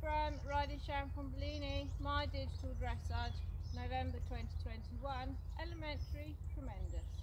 From riding Sharon My Digital Dressage, November 2021, Elementary, Tremendous.